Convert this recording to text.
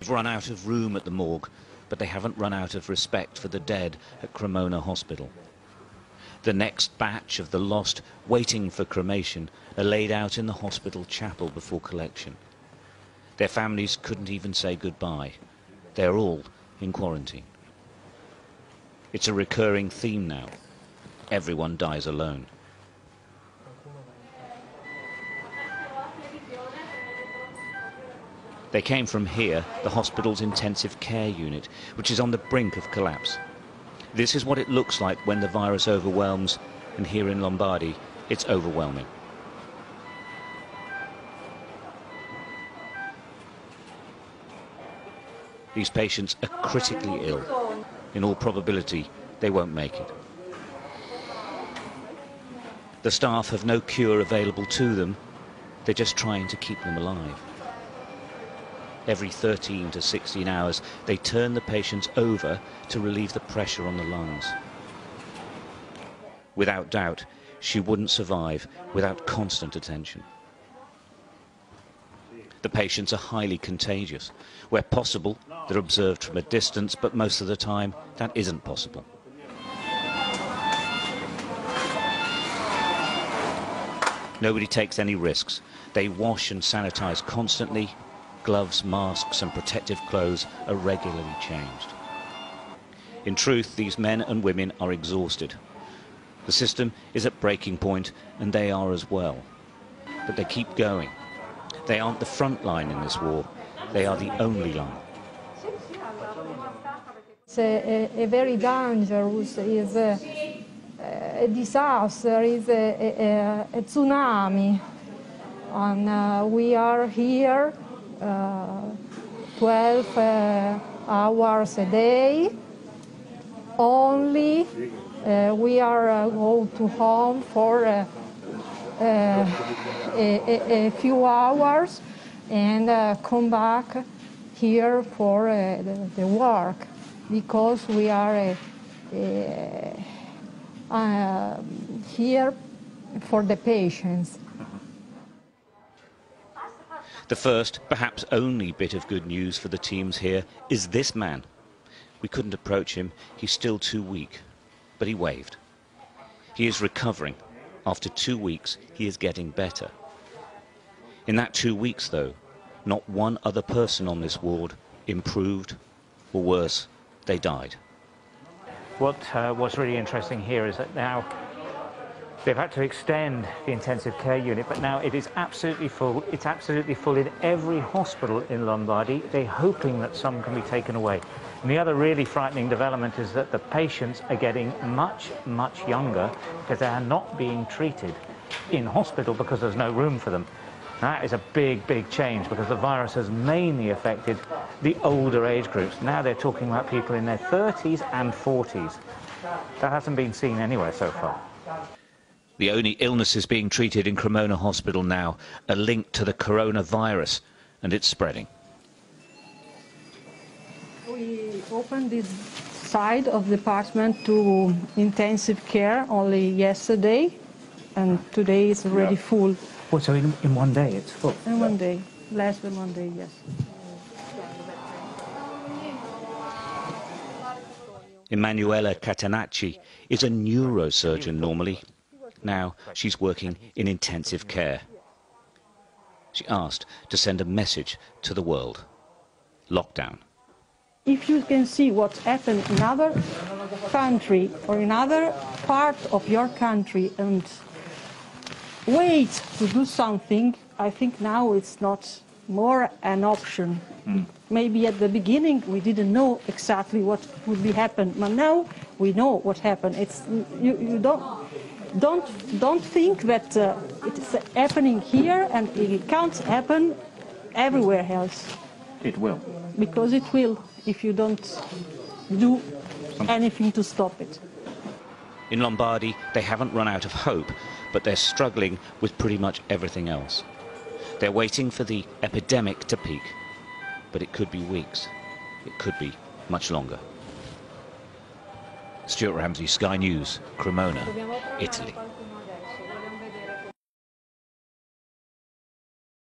They've run out of room at the morgue, but they haven't run out of respect for the dead at Cremona Hospital. The next batch of the lost waiting for cremation are laid out in the hospital chapel before collection. Their families couldn't even say goodbye. They're all in quarantine. It's a recurring theme now. Everyone dies alone. They came from here, the hospital's intensive care unit, which is on the brink of collapse. This is what it looks like when the virus overwhelms, and here in Lombardy, it's overwhelming. These patients are critically ill. In all probability, they won't make it. The staff have no cure available to them. They're just trying to keep them alive. Every 13 to 16 hours, they turn the patients over to relieve the pressure on the lungs. Without doubt, she wouldn't survive without constant attention. The patients are highly contagious. Where possible, they're observed from a distance, but most of the time, that isn't possible. Nobody takes any risks. They wash and sanitize constantly. Gloves, masks and protective clothes are regularly changed. In truth, these men and women are exhausted. The system is at breaking point and they are as well. But they keep going. They aren't the front line in this war. They are the only line. It's a, a, very dangerous, is a, a disaster, is a, a tsunami. And uh, we are here Uh, 12 uh, hours a day. Only uh, we are uh, go to home for uh, a, a, few hours and come back here for the, the, work because we are uh, here for the patients. The first, perhaps only bit of good news for the teams here is this man. We couldn't approach him, he's still too weak, but he waved. He is recovering. After two weeks, he is getting better. In that two weeks, though, not one other person on this ward improved, or worse, they died. What uh, was really interesting here is that now They've had to extend the intensive care unit, but now it is absolutely full. It's absolutely full in every hospital in Lombardy. They're hoping that some can be taken away. And the other really frightening development is that the patients are getting much, much younger because they are not being treated in hospital because there's no room for them. That is a big, big change because the virus has mainly affected the older age groups. Now they're talking about people in their 30s and 40s. That hasn't been seen anywhere so far. The only illnesses being treated in Cremona Hospital now are linked to the coronavirus and it's spreading. We opened this side of the department to intensive care only yesterday and today it's already yeah. full. Oh, so in, in one day it's full? In one day, less than one day, yes. Emanuela Catenacci is a neurosurgeon normally, now she's working in intensive care. She asked to send a message to the world. Lockdown. If you can see what's happened in other country or in other part of your country and wait to do something, I think now it's not more an option. Mm. Maybe at the beginning we didn't know exactly what would be happen, but now we know what happened. It's you, you don't don't don't think that uh, it's happening here and it can't happen everywhere else. It will. Because it will if you don't do anything to stop it. In Lombardy, they haven't run out of hope, but they're struggling with pretty much everything else. They're waiting for the epidemic to peak, but it could be weeks. It could be much longer. Stuart Ramsay, Sky News, Cremona, Italy.